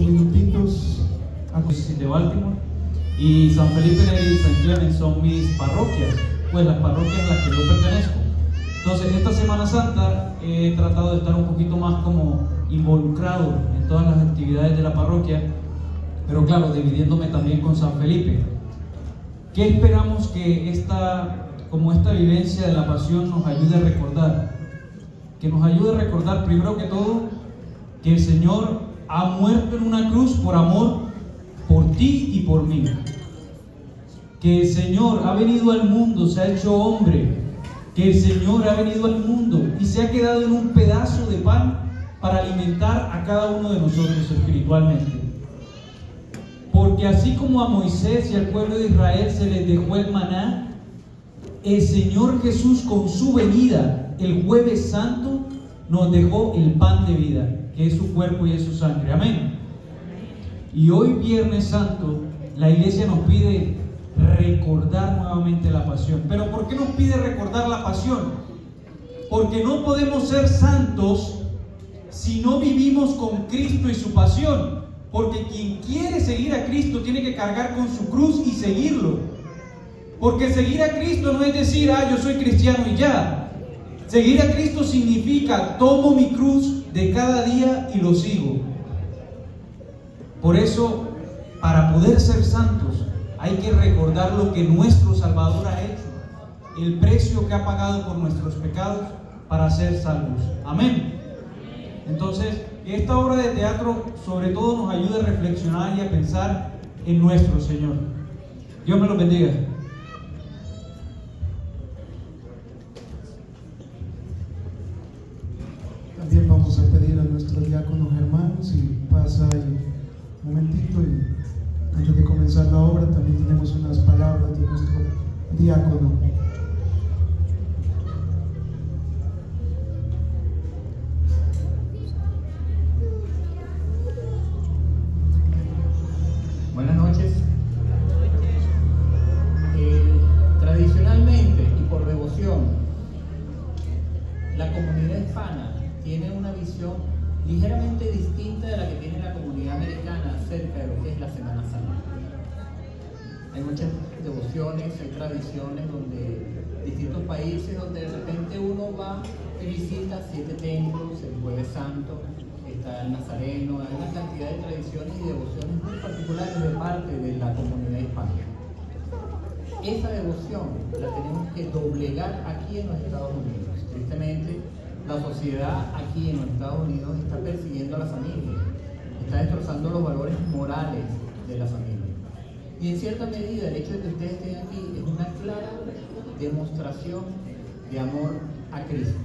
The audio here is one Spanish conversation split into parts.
minutitos de Baltimore y San Felipe y San Clemente son mis parroquias, pues las parroquias a las que yo pertenezco. Entonces, esta Semana Santa he tratado de estar un poquito más como involucrado en todas las actividades de la parroquia, pero claro, dividiéndome también con San Felipe. ¿Qué esperamos que esta, como esta vivencia de la pasión nos ayude a recordar? Que nos ayude a recordar primero que todo que el Señor ha muerto en una cruz por amor por ti y por mí. Que el Señor ha venido al mundo, se ha hecho hombre. Que el Señor ha venido al mundo y se ha quedado en un pedazo de pan para alimentar a cada uno de nosotros espiritualmente. Porque así como a Moisés y al pueblo de Israel se les dejó el maná, el Señor Jesús con su venida el jueves santo nos dejó el pan de vida, es su cuerpo y es su sangre. Amén. Y hoy Viernes Santo, la iglesia nos pide recordar nuevamente la pasión. Pero ¿por qué nos pide recordar la pasión? Porque no podemos ser santos si no vivimos con Cristo y su pasión. Porque quien quiere seguir a Cristo tiene que cargar con su cruz y seguirlo. Porque seguir a Cristo no es decir, ah, yo soy cristiano y ya. Seguir a Cristo significa tomo mi cruz de cada día y lo sigo. Por eso, para poder ser santos, hay que recordar lo que nuestro Salvador ha hecho, el precio que ha pagado por nuestros pecados para ser salvos. Amén. Entonces, esta obra de teatro sobre todo nos ayuda a reflexionar y a pensar en nuestro Señor. Dios me lo bendiga. Diáconos hermanos y pasa ahí un momentito y antes de comenzar la obra también tenemos unas palabras de nuestro diácono. Hay muchas devociones, hay tradiciones donde distintos países donde de repente uno va y visita siete templos, el Jueves Santo, está el Nazareno, hay una cantidad de tradiciones y devociones muy particulares de parte de la comunidad hispana. Esa devoción la tenemos que doblegar aquí en los Estados Unidos. Tristemente, la sociedad aquí en los Estados Unidos está persiguiendo a la familia, está destrozando los valores morales de la familia. Y en cierta medida el hecho de que ustedes estén aquí es una clara demostración de amor a Cristo.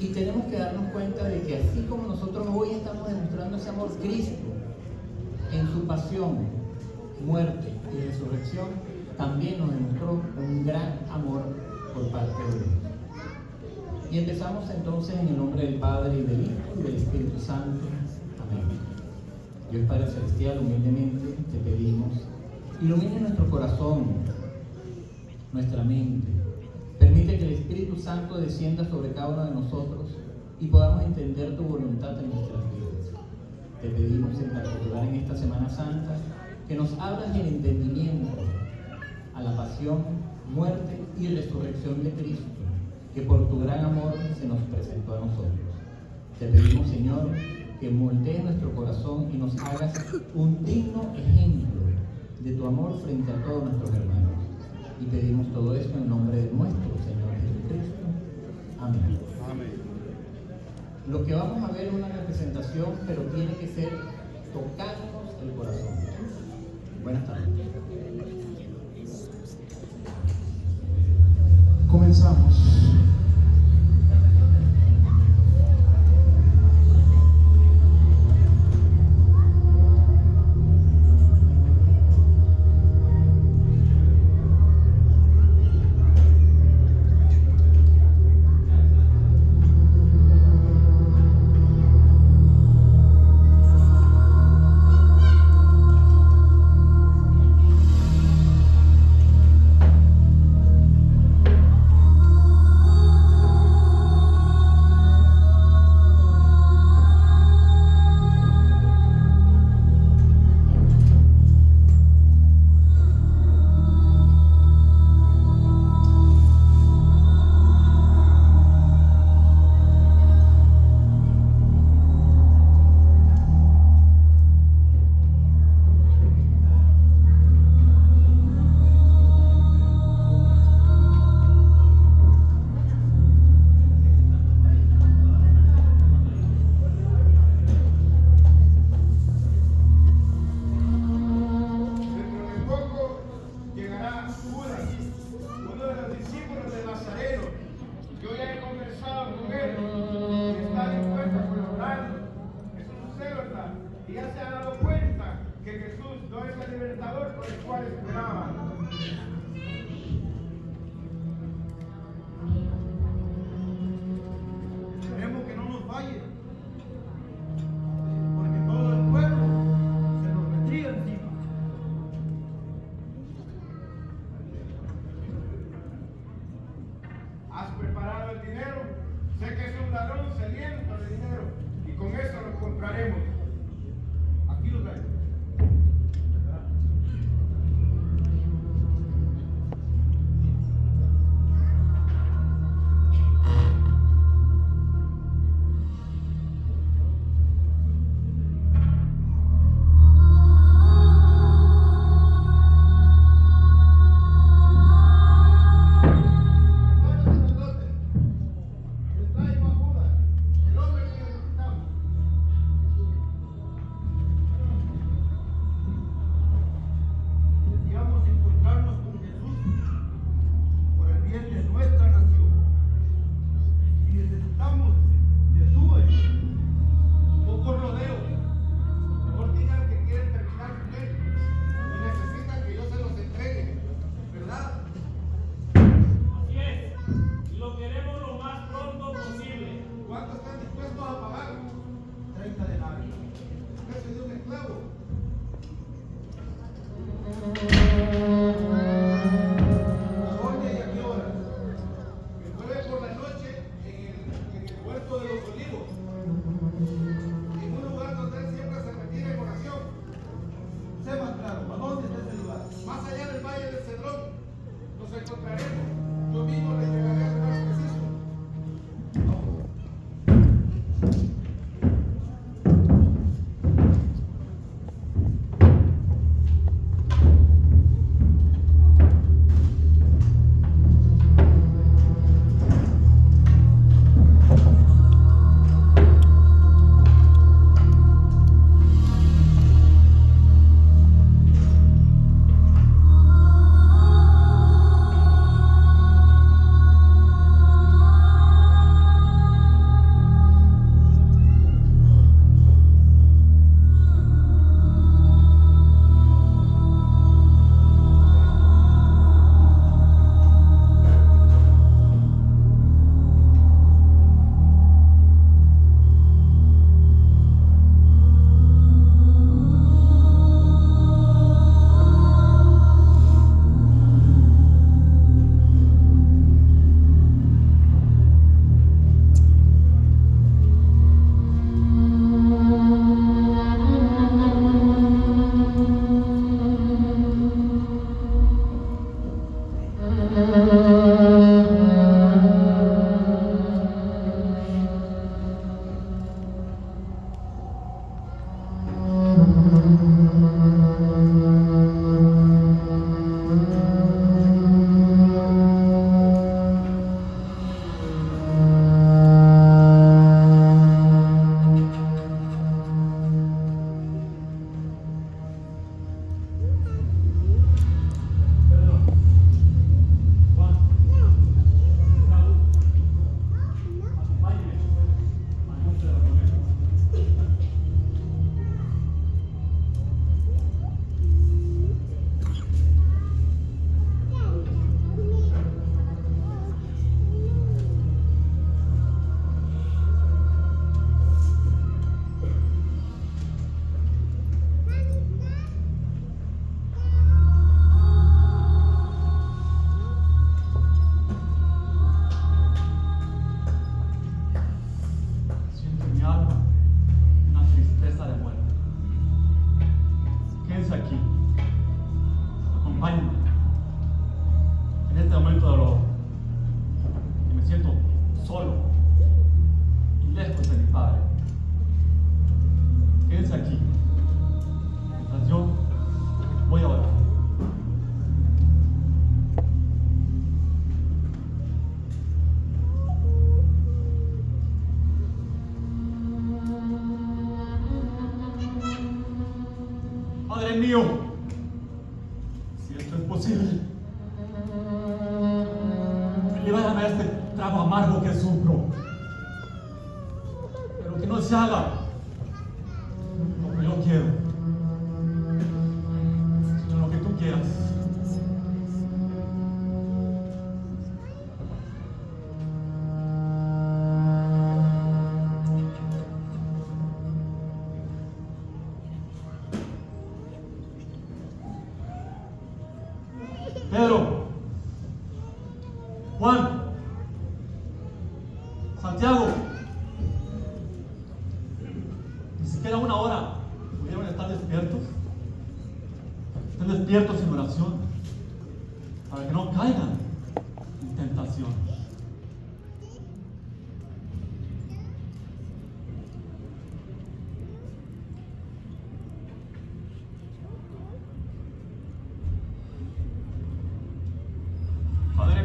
Y tenemos que darnos cuenta de que así como nosotros hoy estamos demostrando ese amor, Cristo en su pasión, muerte y resurrección también nos demostró un gran amor por parte de Dios. Y empezamos entonces en el nombre del Padre y del Hijo y del Espíritu Santo. Dios Padre Celestial, humildemente te pedimos, ilumine nuestro corazón, nuestra mente. Permite que el Espíritu Santo descienda sobre cada uno de nosotros y podamos entender tu voluntad en nuestras vidas. Te pedimos en particular en esta Semana Santa que nos abras el entendimiento a la pasión, muerte y resurrección de Cristo que por tu gran amor se nos presentó a nosotros. Te pedimos, Señor, que moldees nuestro corazón y nos hagas un digno ejemplo de tu amor frente a todos nuestros hermanos. Y pedimos todo esto en nombre de nuestro Señor Jesucristo. Amén. Amén. Lo que vamos a ver es una representación, pero tiene que ser tocarnos el corazón. Buenas tardes. Comenzamos.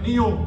Padre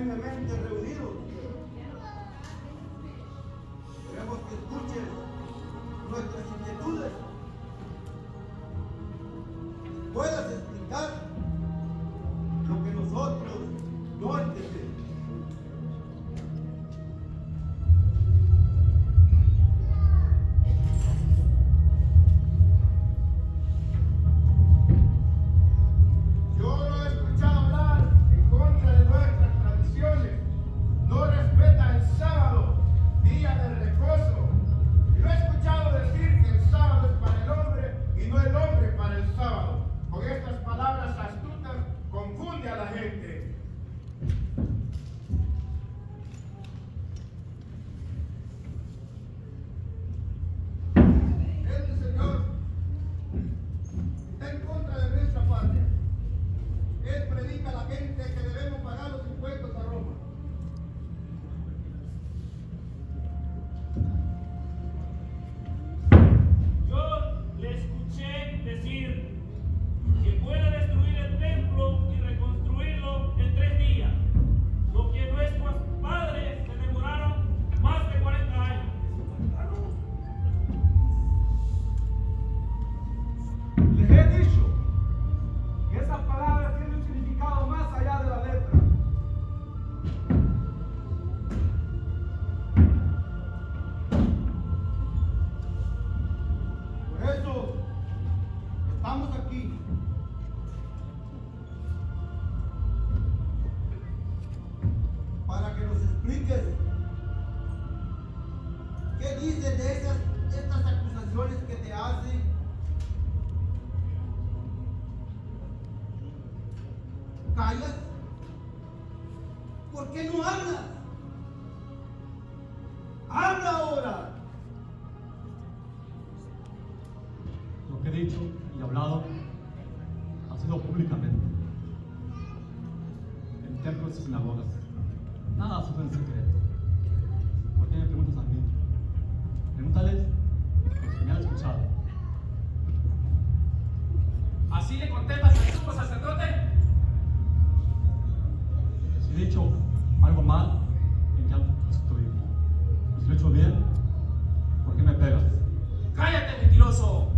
solemnemente reunidos. ha sido públicamente, en templos y sinagogas. Nada ha sido en secreto. ¿Por qué me preguntas a mí? Pregúntales los que me han escuchado. ¿Así le contestas al sumo sacerdote? Si he hecho algo mal, en ya estoy. Si lo he hecho bien, ¿por qué me pegas? ¡Cállate, mentiroso!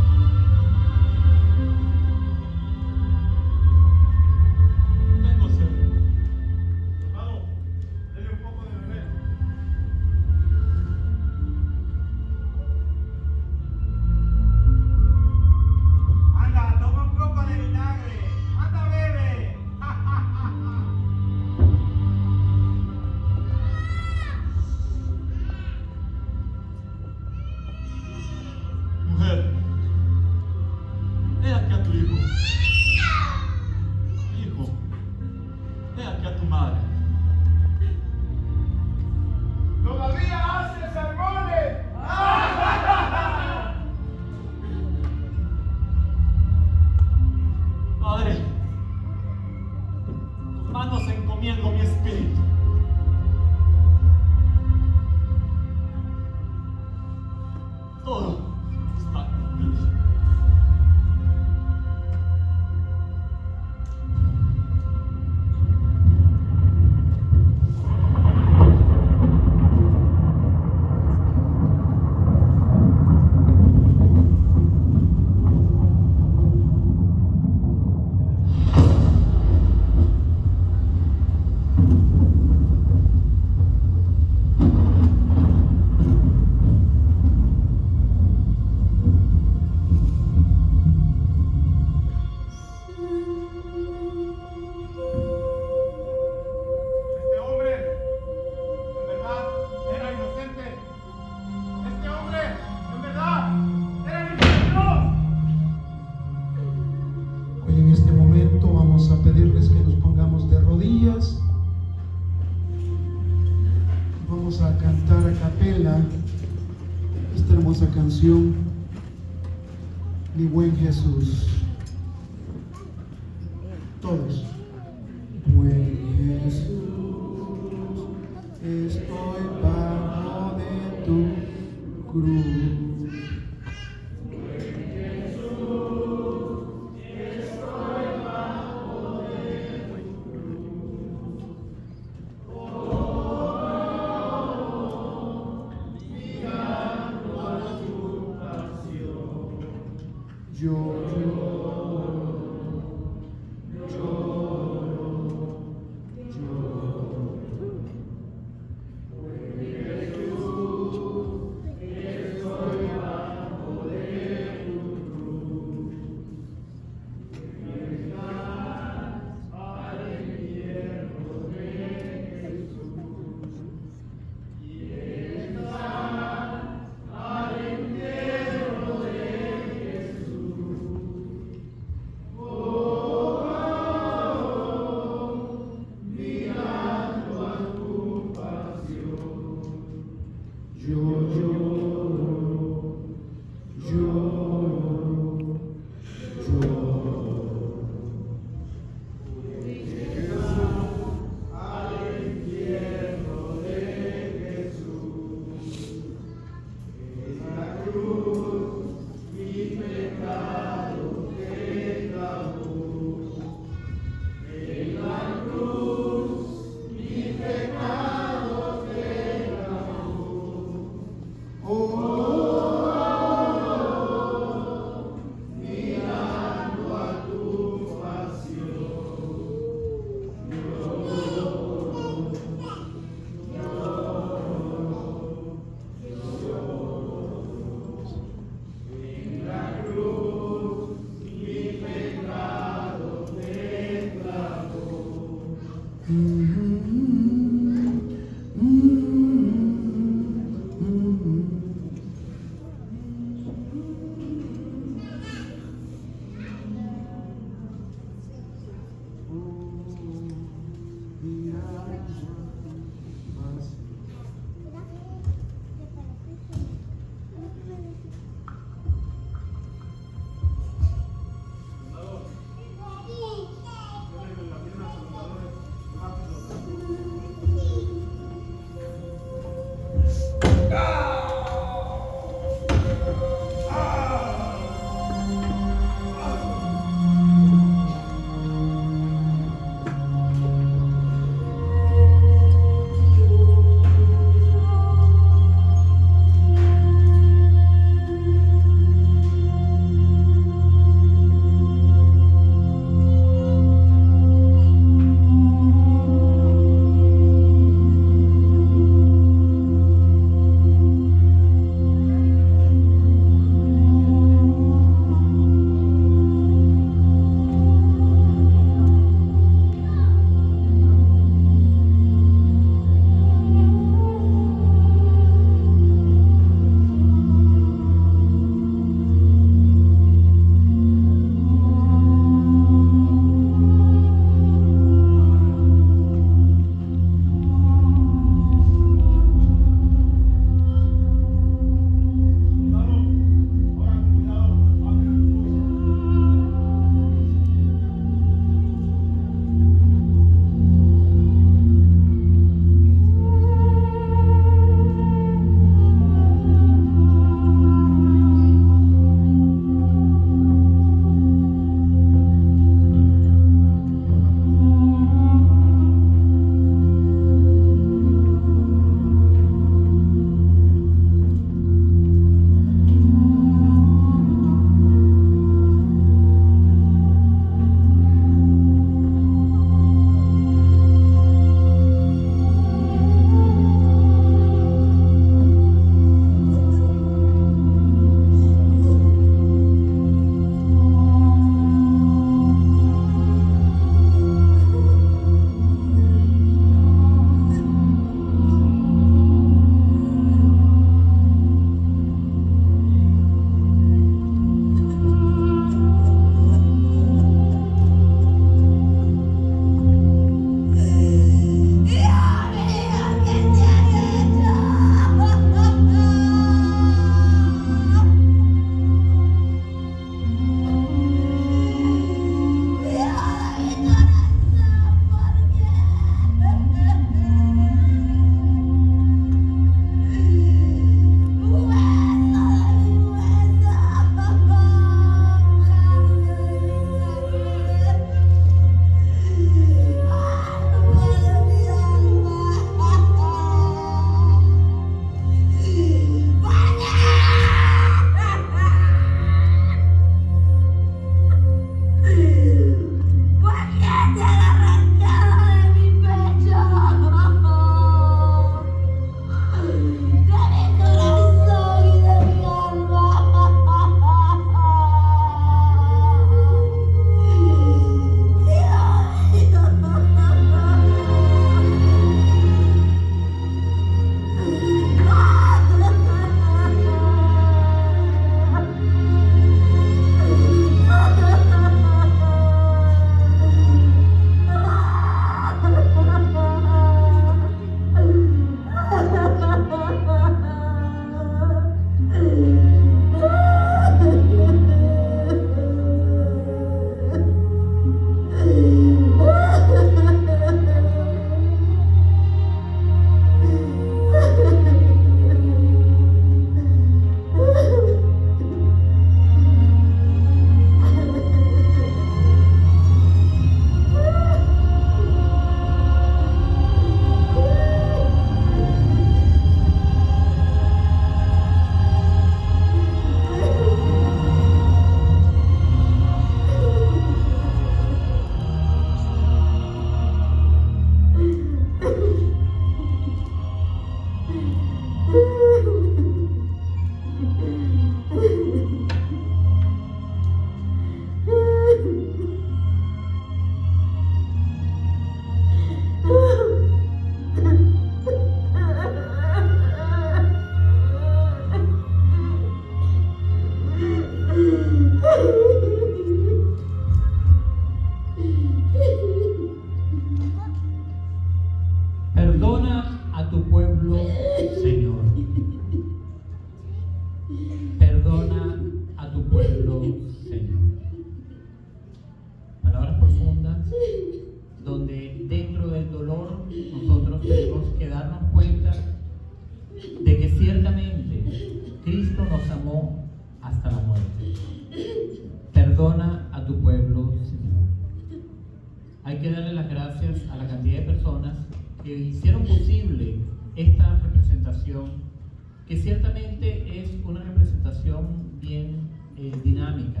Bien eh, dinámica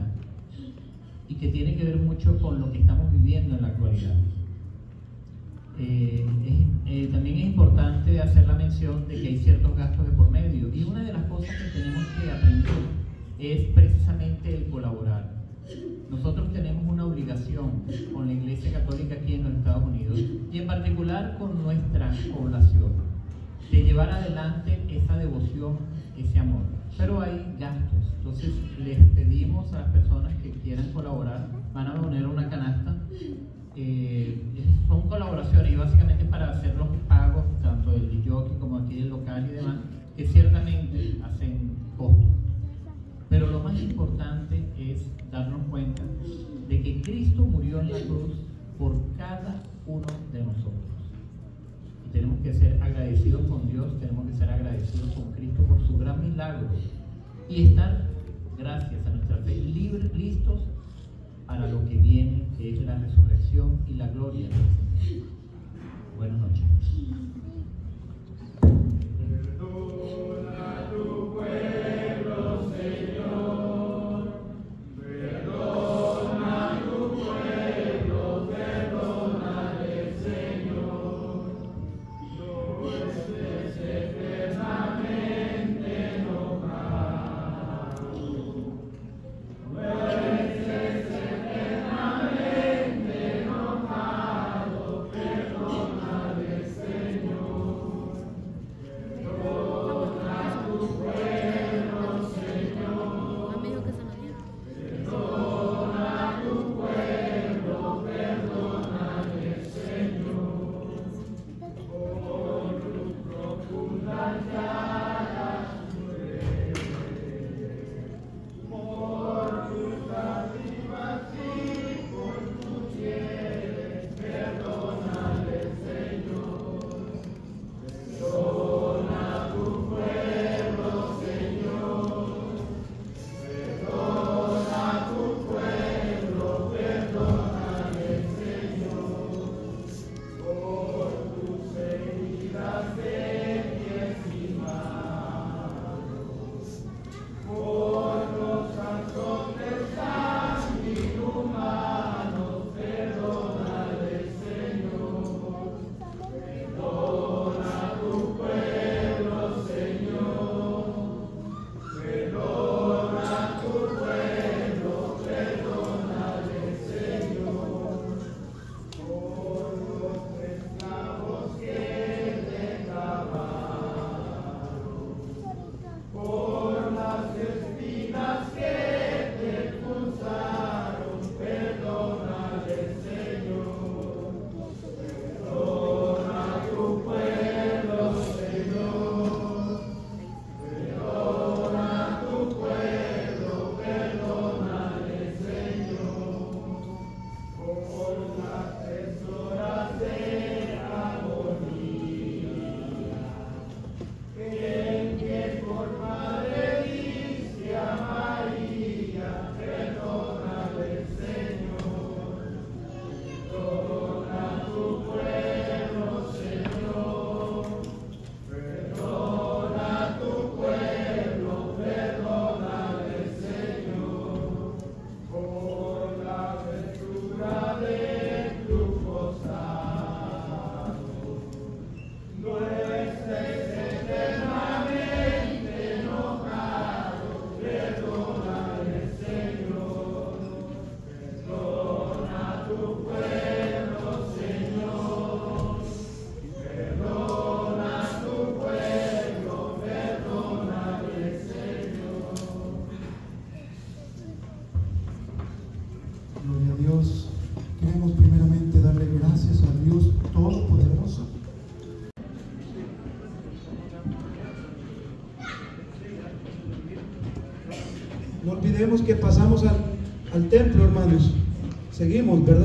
y que tiene que ver mucho con lo que estamos viviendo en la actualidad. Eh, eh, también es importante hacer la mención de que hay ciertos gastos de por medio y una de las cosas que tenemos que aprender es precisamente el colaborar. Nosotros tenemos una obligación con la Iglesia Católica aquí en los Estados Unidos y en particular con nuestra población de llevar adelante esa devoción, ese amor. Pero hay gastos, entonces les pedimos a las personas que quieran colaborar, van a poner una canasta. eh, son colaboraciones y básicamente para hacer los pagos tanto del DJ como aquí del local y demás, que ciertamente hacen costos. Pero lo más importante es darnos cuenta de que Cristo murió en la cruz por cada uno tenemos que ser agradecidos con Dios, tenemos que ser agradecidos con Cristo por su gran milagro y estar, gracias a nuestra fe, libres, listos para lo que viene, que es la resurrección y la gloria. Buenas noches. Olvidemos que pasamos al templo, hermanos. Seguimos, ¿verdad?